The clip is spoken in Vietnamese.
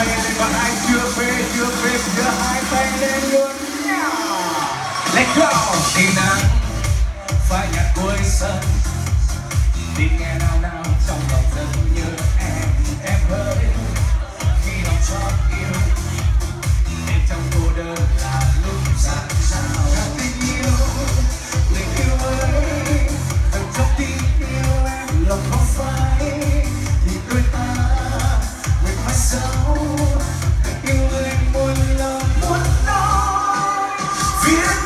tay lên còn ai chưa phê chưa phê chưa hai tay lên luôn yeah. let's go khi nắng phải nhạt cuối sân tìm nghe Yeah.